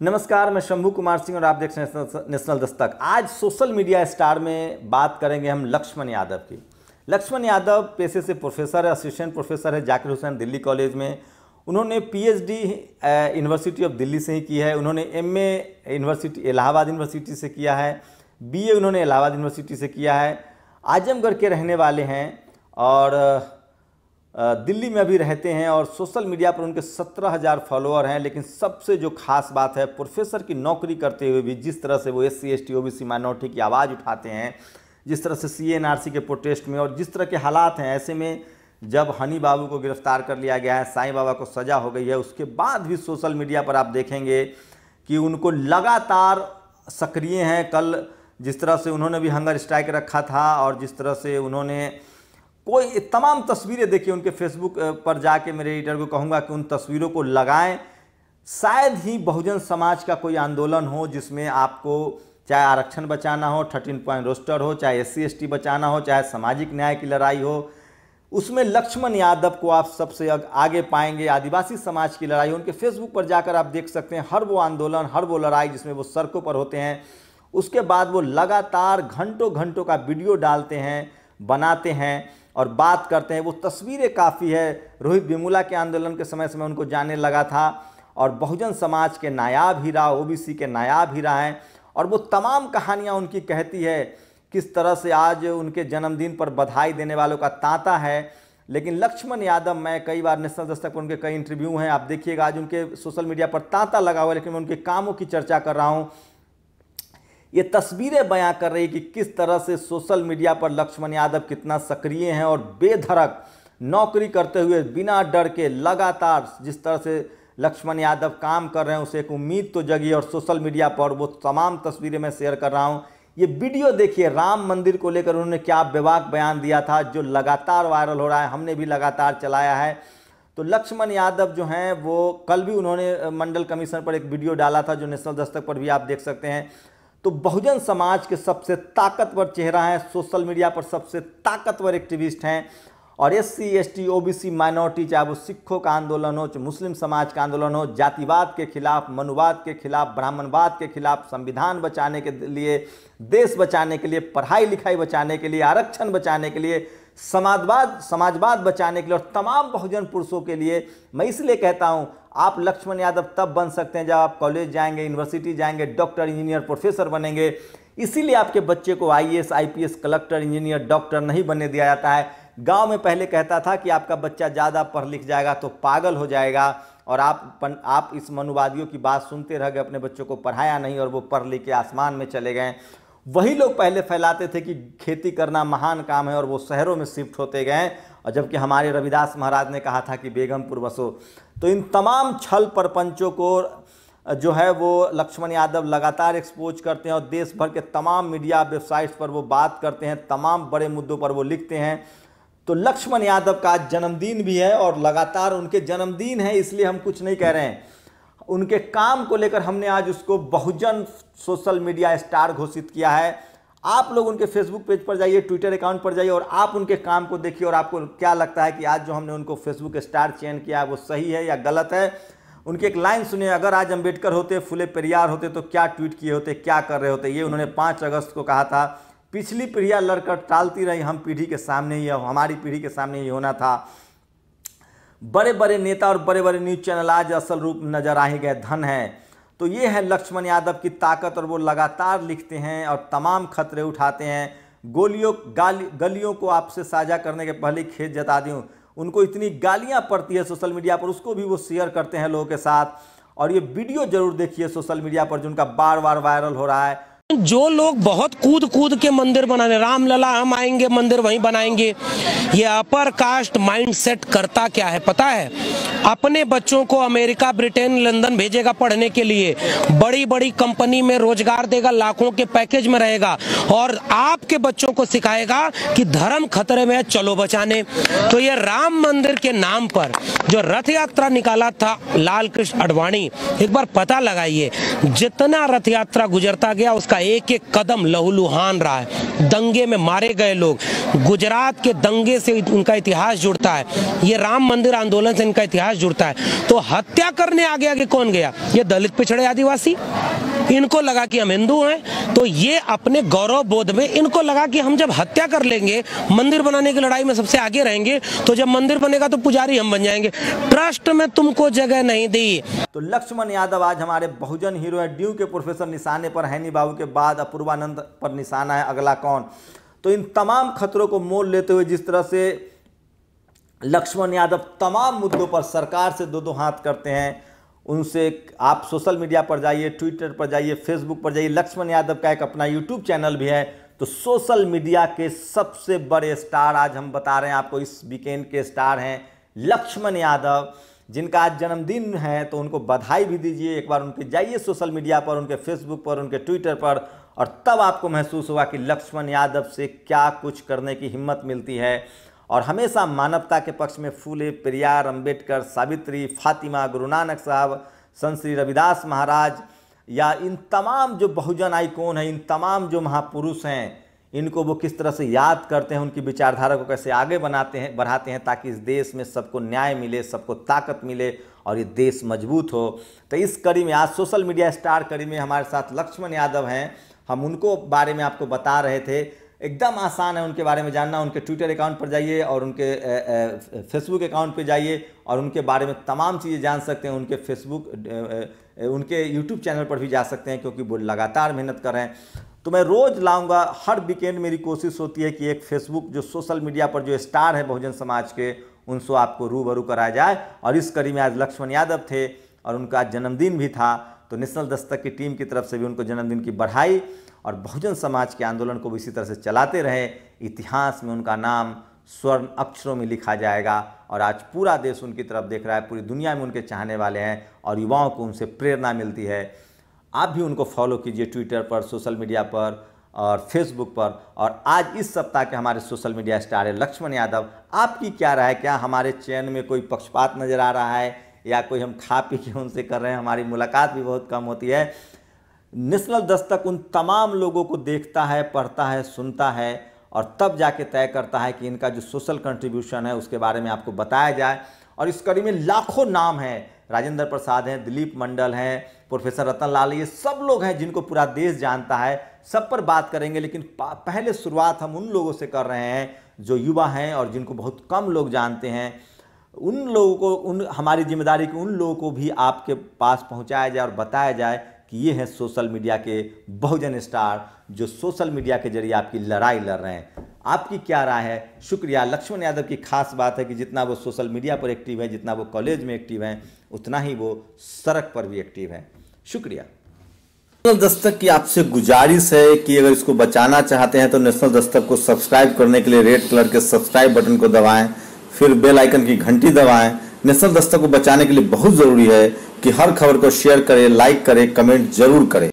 नमस्कार, मैं शंभू कुमार सिंह और आप देख रहे हैं नेशनल दस्तक। आज सोशल मीडिया स्टार में बात करेंगे हम लक्ष्मण यादव की। लक्ष्मण यादव पेशे से प्रोफेसर है, असिस्टेंट प्रोफेसर है जाकिर हुसैन दिल्ली कॉलेज में। उन्होंने पीएचडी यूनिवर्सिटी ऑफ़ दिल्ली से ही की है। उन्होंने एमए यूनिवर्सिटी, इलाहाबाद यूनिवर्सिटी से किया है। बीए उन्होंने इलाहाबाद यूनिवर्सिटी से किया है। आजमगढ़ के रहने वाले हैं और दिल्ली में अभी रहते हैं और सोशल मीडिया पर उनके सत्रह हज़ार फॉलोअर हैं, लेकिन सबसे जो खास बात है, प्रोफेसर की नौकरी करते हुए भी जिस तरह से वो S C S T O B C minority की आवाज़ उठाते हैं, जिस तरह से सी एन आर सी के प्रोटेस्ट में और जिस तरह के हालात हैं, ऐसे में जब हनी बाबू को गिरफ़्तार कर लिया गया है, साईं बाबा को सज़ा हो गई है, उसके बाद भी सोशल मीडिया पर आप देखेंगे कि उनको लगातार सक्रिय हैं। कल जिस तरह से उन्होंने भी हंगर स्ट्राइक रखा था और जिस तरह से उन्होंने कोई तमाम तस्वीरें देखिए उनके फेसबुक पर जाके मेरे एडिटर को कहूँगा कि उन तस्वीरों को लगाएँ। शायद ही बहुजन समाज का कोई आंदोलन हो जिसमें आपको चाहे आरक्षण बचाना हो थर्टीन पॉइंट रोस्टर हो, चाहे एस सी बचाना हो, चाहे सामाजिक न्याय की लड़ाई हो, उसमें लक्ष्मण यादव को आप सबसे आगे पाएँगे। आदिवासी समाज की लड़ाई, उनके फेसबुक पर जाकर आप देख सकते हैं, हर वो आंदोलन, हर वो लड़ाई जिसमें वो सड़कों पर होते हैं, उसके बाद वो लगातार घंटों घंटों का वीडियो डालते हैं, बनाते हैं। और बात करते हैं, वो तस्वीरें काफ़ी है। रोहित बिमुला के आंदोलन के समय से मैं उनको जाने लगा था और बहुजन समाज के नायाब हीरा, ओबीसी के नायाब हीरा हैं और वो तमाम कहानियाँ उनकी कहती है, किस तरह से आज उनके जन्मदिन पर बधाई देने वालों का तांता है। लेकिन लक्ष्मण यादव, मैं कई बार नेशनल दस्तक पर उनके कई इंटरव्यू हैं, आप देखिएगा, आज उनके सोशल मीडिया पर तांता लगा हुआ है, लेकिन मैं उनके कामों की चर्चा कर रहा हूँ। ये तस्वीरें बयां कर रही कि किस तरह से सोशल मीडिया पर लक्ष्मण यादव कितना सक्रिय हैं और बेधड़क नौकरी करते हुए बिना डर के लगातार जिस तरह से लक्ष्मण यादव काम कर रहे हैं, उसे एक उम्मीद तो जगी और सोशल मीडिया पर वो तमाम तस्वीरें मैं शेयर कर रहा हूँ। ये वीडियो देखिए, राम मंदिर को लेकर उन्होंने क्या बेवाक बयान दिया था, जो लगातार वायरल हो रहा है, हमने भी लगातार चलाया है। तो लक्ष्मण यादव जो हैं, वो कल भी उन्होंने मंडल कमीशन पर एक वीडियो डाला था, जो नेशनल दस्तक पर भी आप देख सकते हैं। तो बहुजन समाज के सबसे ताकतवर चेहरा हैं, सोशल मीडिया पर सबसे ताकतवर एक्टिविस्ट हैं। और S C, S T, O B C minority, चाहे वो सिखों का आंदोलन हो, चाहे मुस्लिम समाज का आंदोलन हो, जातिवाद के खिलाफ, मनुवाद के खिलाफ, ब्राह्मणवाद के खिलाफ, संविधान बचाने के लिए, देश बचाने के लिए, पढ़ाई लिखाई बचाने के लिए, आरक्षण बचाने के लिए, समाजवाद समाजवाद बचाने के लिए और तमाम बहुजन पुरुषों के लिए, मैं इसलिए कहता हूँ, आप लक्ष्मण यादव तब बन सकते हैं जब आप कॉलेज जाएँगे यूनिवर्सिटी जाएँगे डॉक्टर इंजीनियर प्रोफेसर बनेंगे। इसीलिए आपके बच्चे को IAS IPS collector engineer doctor नहीं बनने दिया जाता है। गाँव में पहले कहता था कि आपका बच्चा ज़्यादा पढ़ लिख जाएगा तो पागल हो जाएगा और आप पन, आप इस मनुवादियों की बात सुनते रह गए अपने बच्चों को पढ़ाया नहीं और वो पढ़ लिख के आसमान में चले गए। वही लोग पहले फैलाते थे कि खेती करना महान काम है और वो शहरों में शिफ्ट होते गए। और जबकि हमारे रविदास महाराज ने कहा था कि बेगमपुर बसो। तो इन तमाम छल परपंचों को जो है वो लक्ष्मण यादव लगातार एक्सपोज करते हैं और देश भर के तमाम मीडिया वेबसाइट्स पर वो बात करते हैं तमाम बड़े मुद्दों पर वो लिखते हैं। तो लक्ष्मण यादव का आज जन्मदिन भी है और लगातार उनके जन्मदिन है, इसलिए हम कुछ नहीं कह रहे हैं। उनके काम को लेकर हमने आज उसको बहुजन सोशल मीडिया स्टार घोषित किया है। आप लोग उनके फेसबुक पेज पर जाइए, ट्विटर अकाउंट पर जाइए और आप उनके काम को देखिए और आपको क्या लगता है कि आज जो हमने उनको फेसबुक स्टार चयन किया, वो सही है या गलत है? उनकी एक लाइन सुनिए, अगर आज अंबेडकर होते, फुले पेरियार होते तो क्या ट्वीट किए होते, क्या कर रहे होते, ये उन्होंने पाँच अगस्त को कहा था। पिछली पीढ़ियाँ लड़कर टालती रही, हम पीढ़ी के सामने ही हमारी पीढ़ी के सामने ही होना था। बड़े बड़े नेता और बड़े बड़े न्यूज़ चैनल आज असल रूप नज़र आ ही गए, धन है। तो ये है लक्ष्मण यादव की ताकत और वो लगातार लिखते हैं और तमाम खतरे उठाते हैं। गोलियों, गाली, गलियों को आपसे साझा करने के पहले खेत जता दूँ। उनको इतनी गालियाँ पड़ती है सोशल मीडिया पर, उसको भी वो शेयर करते हैं लोगों के साथ। और ये वीडियो ज़रूर देखिए सोशल मीडिया पर, जो उनका बार बार वायरल हो रहा है। जो लोग बहुत कूद कूद के मंदिर बनाने रामलला हम आएँगे, मंदिर वहीं बनाएँगे। ये अपर कास्ट माइंड सेट करता क्या है? पता है? अपने बच्चों को अमेरिका, ब्रिटेन, लंदन भेजेगा पढ़ने के लिए। बड़ी बड़ी कंपनी में रोज़गार देगा, लाखों के पैकेज में रहेगा। और आपके बच्चों को सिखाएगा कि धर्म खतरे में है, चलो बचाने। तो ये राम मंदिर के नाम पर जो रथ यात्रा निकाला था लाल कृष्ण अडवाणी एक बार पता लगाइए, जितना रथ यात्रा गुजरता गया, उसका का एक एक कदम लहूलुहान रहा है। दंगे में मारे गए लोग। गुजरात के दंगे से उनका इतिहास जुड़ता है। ये राम मंदिर आंदोलन से इनका इतिहास जुड़ता है। तो हत्या करने आगे आगे कौन गया? ये दलित पिछड़े आदिवासी? इनको लगा कि हम हिंदू हैं तो ये अपने गौरव बोध में इनको लगा कि हम जब हत्या कर लेंगे, मंदिर बनाने की लड़ाई में सबसे आगे रहेंगे तो जब मंदिर बनेगा तो पुजारी हम बन जाएँगे। ट्रस्ट में तुमको जगह नहीं दी। तो लक्ष्मण यादव आज हमारे बहुजन हीरो हैं। ड्यू के प्रोफेसर निशाने पर हैनी बाबू के बाद अपूर्वानंद पर निशाना है। अगला कौन? तो इन तमाम खतरों को मोल लेते हुए जिस तरह से लक्ष्मण यादव तमाम मुद्दों पर सरकार से दो दो हाथ करते हैं उनसे आप सोशल मीडिया पर जाइए, ट्विटर पर जाइए, फेसबुक पर जाइए। लक्ष्मण यादव का एक अपना यूट्यूब चैनल भी है। तो सोशल मीडिया के सबसे बड़े स्टार आज हम बता रहे हैं आपको, इस वीकेंड के स्टार हैं लक्ष्मण यादव, जिनका आज जन्मदिन है तो उनको बधाई भी दीजिए। एक बार उनके जाइए सोशल मीडिया पर, उनके फेसबुक पर, उनके ट्विटर पर, और तब आपको महसूस होगा कि लक्ष्मण यादव से क्या कुछ करने की हिम्मत मिलती है। और हमेशा मानवता के पक्ष में फूले, पेरियार, अंबेडकर, सावित्री, फातिमा, गुरु नानक साहब, संत श्री रविदास महाराज, या इन तमाम जो बहुजन आइकॉन हैं, इन तमाम जो महापुरुष हैं, इनको वो किस तरह से याद करते हैं, उनकी विचारधारा को कैसे आगे बनाते हैं, बढ़ाते हैं, ताकि इस देश में सबको न्याय मिले, सबको ताकत मिले और ये देश मज़बूत हो। तो इस कड़ी में, आज सोशल मीडिया स्टार कड़ी में हमारे साथ लक्ष्मण यादव हैं। हम उनको बारे में आपको बता रहे थे। एकदम आसान है उनके बारे में जानना। उनके ट्विटर अकाउंट पर जाइए और उनके फेसबुक अकाउंट पर जाइए और उनके बारे में तमाम चीज़ें जान सकते हैं। उनके फेसबुक उनके यूट्यूब चैनल पर भी जा सकते हैं क्योंकि वो लगातार मेहनत कर रहे हैं। तो मैं रोज़ लाऊँगा, हर वीकेंड मेरी कोशिश होती है कि एक फेसबुक जो सोशल मीडिया पर जो स्टार है बहुजन समाज के, उनसे आपको रूबरू कराया जाए। और इस कड़ी में आज लक्ष्मण यादव थे और उनका जन्मदिन भी था तो नेशनल दस्तक की टीम की तरफ़ से भी उनको जन्मदिन की बढ़ाई और बहुजन समाज के आंदोलन को भी इसी तरह से चलाते रहे। इतिहास में उनका नाम स्वर्ण अक्षरों में लिखा जाएगा और आज पूरा देश उनकी तरफ़ देख रहा है, पूरी दुनिया में उनके चाहने वाले हैं और युवाओं को उनसे प्रेरणा मिलती है। आप भी उनको फॉलो कीजिए ट्विटर पर सोशल मीडिया पर और फेसबुक पर। और आज इस सप्ताह के हमारे सोशल मीडिया स्टार है लक्ष्मण यादव। आपकी क्या राय क्या हमारे चयन में कोई पक्षपात नज़र आ रहा है? या कोई हम खा पी के उनसे कर रहे हैं? हमारी मुलाकात भी बहुत कम होती है। नेशनल दस्तक उन तमाम लोगों को देखता है, पढ़ता है, सुनता है और तब जाके तय करता है कि इनका जो सोशल कंट्रीब्यूशन है उसके बारे में आपको बताया जाए। और इस कड़ी में लाखों नाम हैं। राजेंद्र प्रसाद हैं, दिलीप मंडल हैं, प्रोफेसर रतन लाल, ये सब लोग हैं जिनको पूरा देश जानता है। सब पर बात करेंगे, लेकिन पहले शुरुआत हम उन लोगों से कर रहे हैं जो युवा हैं और जिनको बहुत कम लोग जानते हैं। उन लोगों को, उन, हमारी ज़िम्मेदारी की उन लोगों को भी आपके पास पहुँचाया जाए और बताया जाए कि ये हैं सोशल मीडिया के बहुजन स्टार जो सोशल मीडिया के ज़रिए आपकी लड़ाई लड़ रहे हैं। आपकी क्या राय है? शुक्रिया। लक्ष्मण यादव की खास बात है कि जितना वो सोशल मीडिया पर एक्टिव है, जितना वो कॉलेज में एक्टिव हैं, उतना ही वो सड़क पर भी एक्टिव हैं। शुक्रिया। नेशनल दस्तक की आपसे गुजारिश है कि अगर इसको बचाना चाहते हैं तो नेशनल दस्तक को सब्सक्राइब करने के लिए रेड कलर के सब्सक्राइब बटन को दबाएँ, फिर बेल आइकन की घंटी दबाएँ नेशनल दस्तक को बचाने के लिए बहुत ज़रूरी है कि हर खबर को शेयर करें लाइक करें कमेंट ज़रूर करें।